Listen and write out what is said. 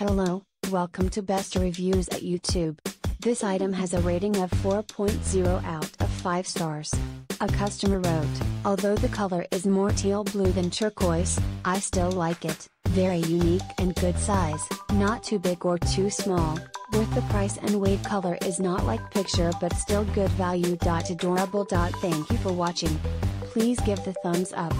Hello, welcome to Best Reviews at YouTube. This item has a rating of 4.0 out of 5 stars. A customer wrote, although the color is more teal blue than turquoise, I still like it, very unique and good size, not too big or too small, worth the price and weight color is not like picture but still good value. Adorable. Thank you for watching. Please give the thumbs up.